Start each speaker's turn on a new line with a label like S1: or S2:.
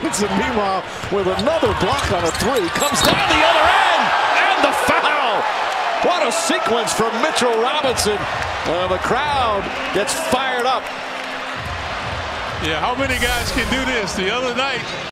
S1: Robinson, meanwhile, with another block on a three, comes down the other end, and the foul. What a sequence from Mitchell Robinson. Uh, the crowd gets fired up.
S2: Yeah, how many guys can do this? The other night,